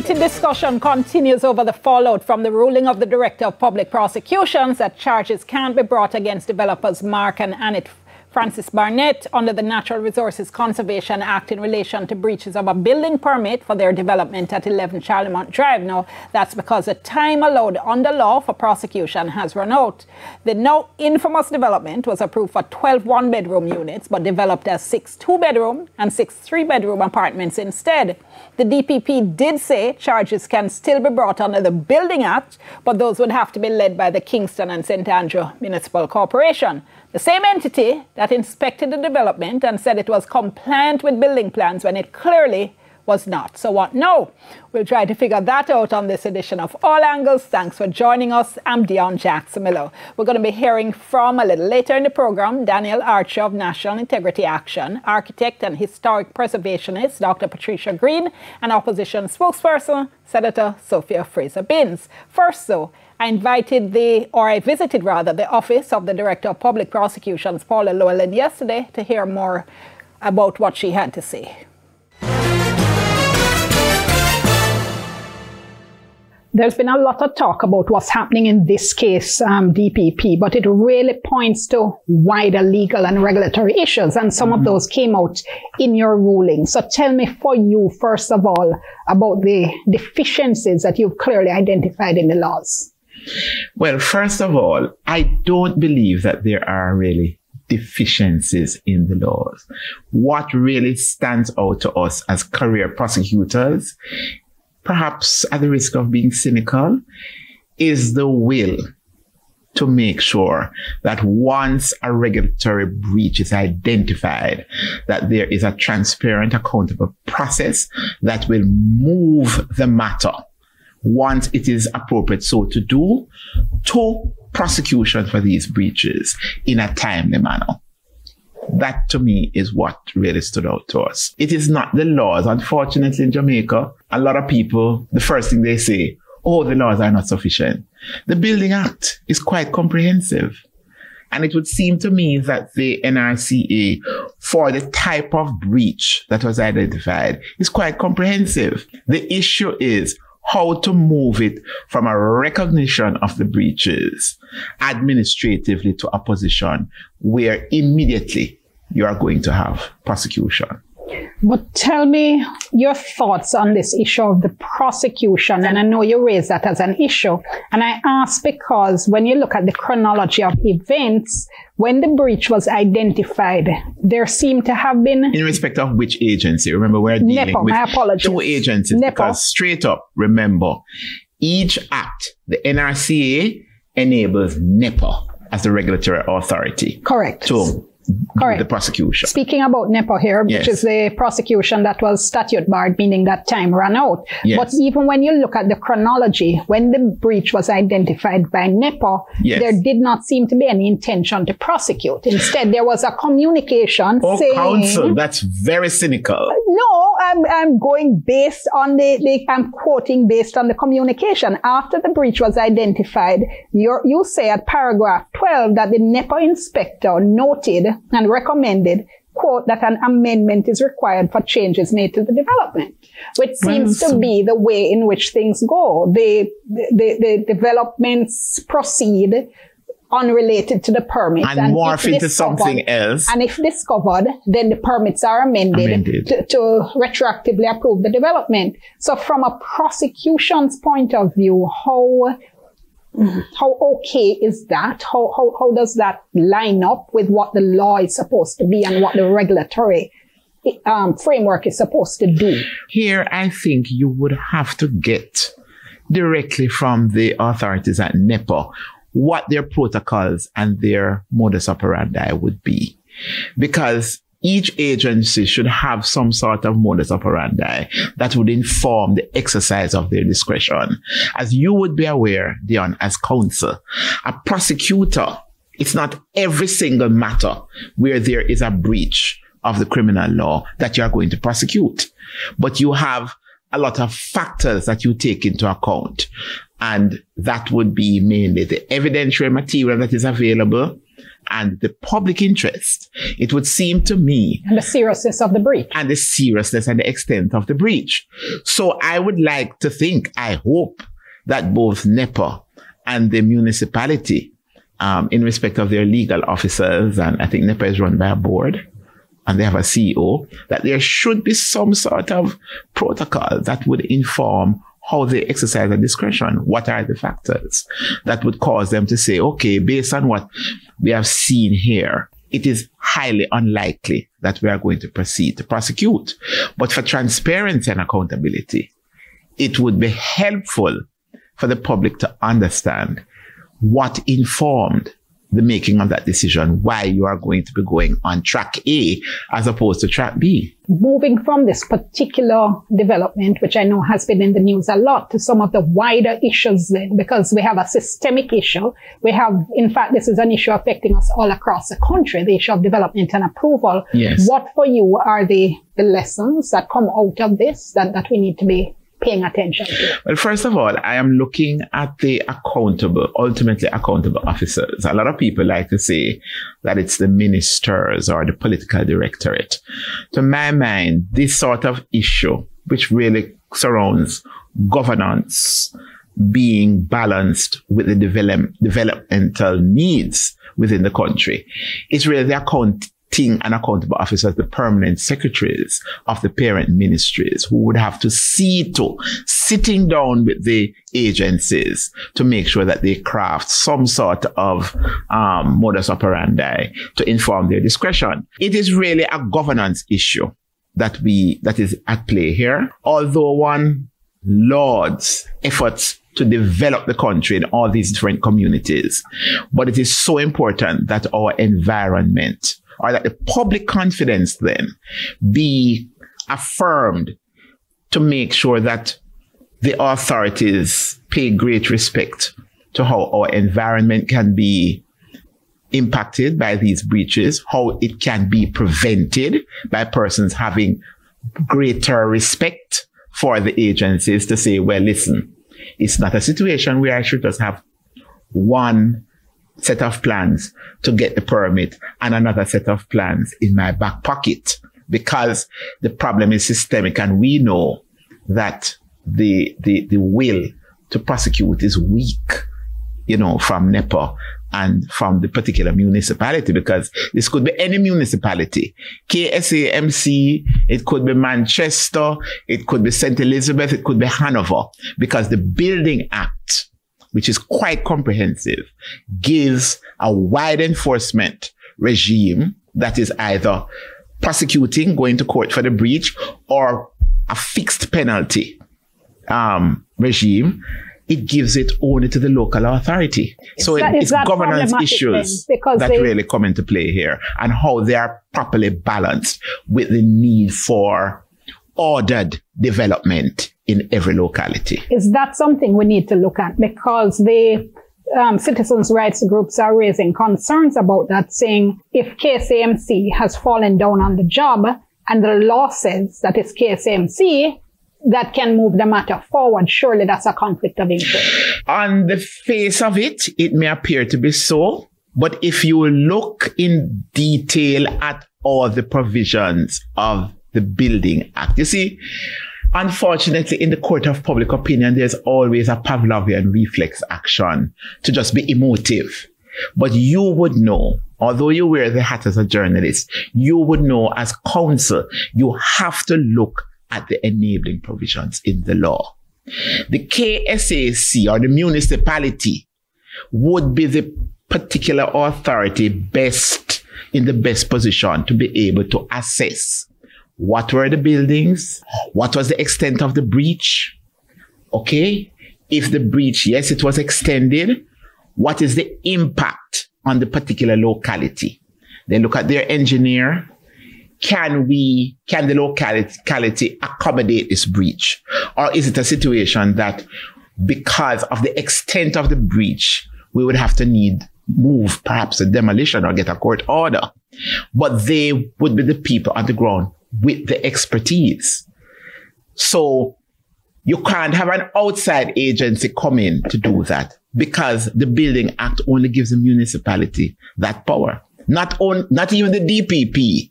Heated discussion continues over the fallout from the ruling of the Director of Public Prosecutions that charges can't be brought against developers Mark and Annette Francis Barnett under the Natural Resources Conservation Act in relation to breaches of a building permit for their development at 11 Charlemont Drive. Now, that's because the time allowed under law for prosecution has run out. The now infamous development was approved for 12 one bedroom units, but developed as six two bedroom and six three bedroom apartments instead. The DPP did say charges can still be brought under the Building Act, but those would have to be led by the Kingston and St. Andrew Municipal Corporation. The same entity that inspected the development and said it was compliant with building plans when it clearly was not. So what now? We'll try to figure that out on this edition of All Angles. Thanks for joining us. I'm Dionne Jackson Miller. We're going to be hearing from a little later in the program Daniel Archer of National Integrity Action, architect and historic preservationist Dr. Patricia Green, and opposition spokesperson Senator Sophia Frazer Binns. First, though, I invited the, or I visited rather, the office of the Director of Public Prosecutions, Paula Llewellyn, yesterday to hear more about what she had to say. There's been a lot of talk about what's happening in this case, um, DPP, but it really points to wider legal and regulatory issues, and some mm-hmm. of those came out in your ruling. So tell me for you, first of all, about the deficiencies that you've clearly identified in the laws. Well, first of all, I don't believe that there are really deficiencies in the laws. What really stands out to us as career prosecutors, perhaps at the risk of being cynical, is the will to make sure that once a regulatory breach is identified, that there is a transparent, accountable process that will move the matter once it is appropriate so to do to prosecution for these breaches in a timely manner. That to me is what really stood out to us. It is not the laws. Unfortunately, in Jamaica, a lot of people, the first thing they say, oh, the laws are not sufficient. The Building Act is quite comprehensive. And it would seem to me that the NRCA, for the type of breach that was identified, is quite comprehensive. The issue is how to move it from a recognition of the breaches administratively to a position where immediately you are going to have prosecution. But tell me your thoughts on this issue of the prosecution. And I know you raised that as an issue. And I ask because when you look at the chronology of events, when the breach was identified, there seemed to have been. In respect of which agency? Remember, we're dealing NEPA, with my apologies. two agencies. NEPA. Because straight up, remember, each act, the NRCA enables NEPA as the regulatory authority. Correct. To Correct. the prosecution. Speaking about NEPA here, Yes. which is the prosecution that was statute barred, meaning that time ran out. Yes. But even when you look at the chronology, when the breach was identified by NEPA, Yes. there did not seem to be any intention to prosecute. Instead, there was a communication Oh, saying, counsel, that's very cynical. no, I'm, I'm going based on the, the, I'm quoting based on the communication. After the breach was identified, you you say at paragraph 12 that the NEPA inspector noted and recommended, quote, that an amendment is required for changes made to the development, which seems Well, to be the way in which things go. The, the, the developments proceed unrelated to the permit. And if morph into something else. And if discovered, then the permits are amended, Amended. To, to retroactively approve the development. So from a prosecution's point of view, how how okay is that? How, how, how does that line up with what the law is supposed to be and what the regulatory um, framework is supposed to do? Here, I think you would have to get directly from the authorities at NEPA what their protocols and their modus operandi would be. Because each agency should have some sort of modus operandi that would inform the exercise of their discretion. As you would be aware, Dionne, as counsel, a prosecutor, it's not every single matter where there is a breach of the criminal law that you are going to prosecute. But you have a lot of factors that you take into account. And that would be mainly the evidentiary material that is available, and the public interest, it would seem to me. And the seriousness of the breach. And the seriousness and the extent of the breach. So I would like to think, I hope that both NEPA and the municipality, um, in respect of their legal officers, and I think NEPA is run by a board, and they have a CEO, that there should be some sort of protocol that would inform how they exercise their discretion. What are the factors that would cause them to say, okay, based on what we have seen here, it is highly unlikely that we are going to proceed to prosecute. But for transparency and accountability, it would be helpful for the public to understand what informed the making of that decision, why you are going to be going on track A as opposed to track B. Moving from this particular development, which I know has been in the news a lot, to some of the wider issues then, because we have a systemic issue. We have, in fact, this is an issue affecting us all across the country, the issue of development and approval. Yes. What for you are the, the lessons that come out of this that, that we need to be paying attention to? Well, first of all, I am looking at the accountable, ultimately accountable officers. A lot of people like to say that it's the ministers or the political directorate. To my mind, this sort of issue, which really surrounds governance being balanced with the develop, developmental needs within the country, is really the account and accountable officers, the permanent secretaries of the parent ministries who would have to see to sitting down with the agencies to make sure that they craft some sort of um, modus operandi to inform their discretion. It is really a governance issue that we that is at play here. Although one lauds efforts to develop the country in all these different communities, but it is so important that our environment or that the public confidence then be affirmed to make sure that the authorities pay great respect to how our environment can be impacted by these breaches, how it can be prevented by persons having greater respect for the agencies to say, well, listen, it's not a situation where I should just have one set of plans to get the permit and another set of plans in my back pocket because the problem is systemic and we know that the, the, the will to prosecute is weak, you know, from NEPA and from the particular municipality because this could be any municipality. KSAMC, it could be Manchester, it could be St. Elizabeth, it could be Hanover because the Building Act which is quite comprehensive, gives a wide enforcement regime that is either prosecuting, going to court for the breach, or a fixed penalty um, regime. It gives it only to the local authority. Is so that, it, it's governance issues that they... really come into play here and how they are properly balanced with the need for ordered development in every locality. Is that something we need to look at? Because the um, citizens' rights groups are raising concerns about that, saying if KSAMC has fallen down on the job and the law says that it's KSAMC that can move the matter forward, surely that's a conflict of interest. On the face of it, it may appear to be so. But if you look in detail at all the provisions of the Building Act, you see, Unfortunately, in the court of public opinion, there's always a Pavlovian reflex action to just be emotive. But you would know, although you wear the hat as a journalist, you would know as counsel, you have to look at the enabling provisions in the law. The KSAC or the municipality would be the particular authority best in the best position to be able to assess what were the buildings? What was the extent of the breach? Okay. If the breach, yes, it was extended, what is the impact on the particular locality? They look at their engineer. Can we, can the locality accommodate this breach? Or is it a situation that because of the extent of the breach, we would have to need move perhaps a demolition or get a court order? But they would be the people on the ground with the expertise. So You can't have an outside agency come in to do that because the Building Act only gives the municipality that power. Not on, not even the DPP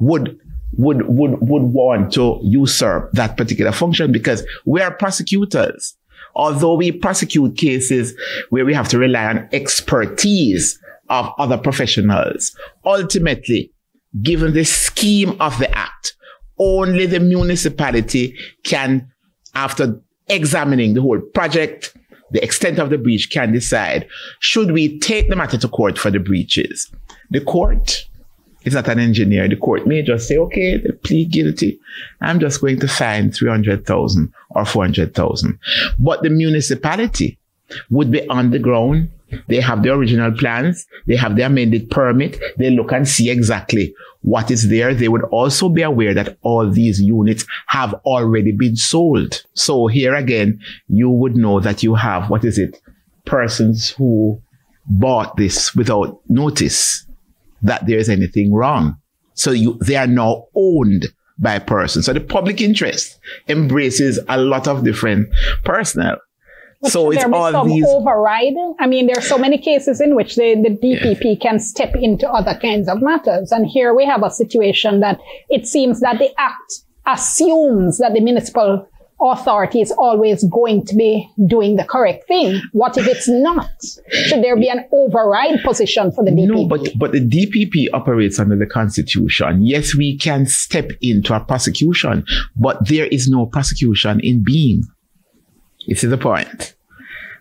would would would would want to usurp that particular function because we are prosecutors. Although we prosecute cases where we have to rely on expertise of other professionals, ultimately, given the scheme of the act, only the municipality can, after examining the whole project, the extent of the breach, can decide should we take the matter to court for the breaches. The court is not an engineer. The court may just say, okay, they plead guilty. I'm just going to fine 300,000 or 400,000. But the municipality would be on the ground. They have the original plans. They have the amended permit. They look and see exactly what is there. They would also be aware that all these units have already been sold. So here again, you would know that you have, what is it? Persons who bought this without notice that there's anything wrong. So you, they are now owned by a person. So the public interest embraces a lot of different personnel. But so it's all some these override. I mean, there are so many cases in which the, the DPP yeah. can step into other kinds of matters. And here we have a situation that it seems that the act assumes that the municipal authority is always going to be doing the correct thing. What if it's not? Should there be an override position for the DPP? No, but, but the DPP operates under the constitution. Yes, we can step into a prosecution, but there is no prosecution in being. This is the point.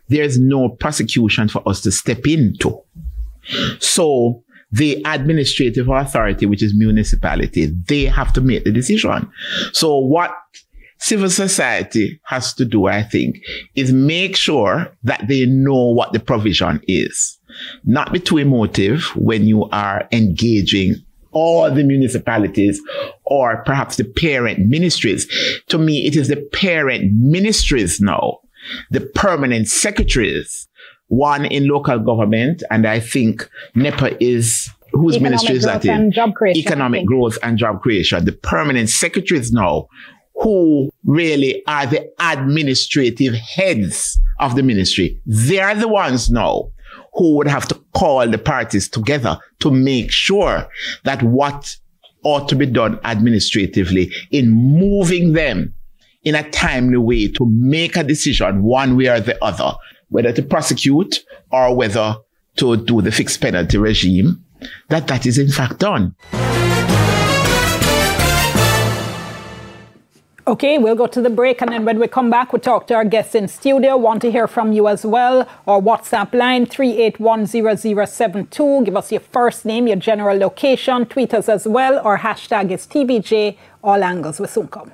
There's no prosecution for us to step into. So the administrative authority, which is municipality, they have to make the decision. So what civil society has to do, I think, is make sure that they know what the provision is. Not be too emotive when you are engaging all the municipalities or perhaps the parent ministries. To me, it is the parent ministries now, the permanent secretaries, one in local government, and I think NEPA is whose economic ministry is that in? Economic growth and job creation. The permanent secretaries now who really are the administrative heads of the ministry. They are the ones now who would have to call the parties together to make sure that what ought to be done administratively in moving them in a timely way to make a decision one way or the other, whether to prosecute or whether to do the fixed penalty regime, that that is in fact done. Okay, we'll go to the break and then when we come back, we'll talk to our guests in studio. Want to hear from you as well. Our WhatsApp line 3810072. Give us your first name, your general location, tweet us as well. Our hashtag is TVJ. All angles will soon come.